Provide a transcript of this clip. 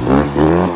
Mm-hmm.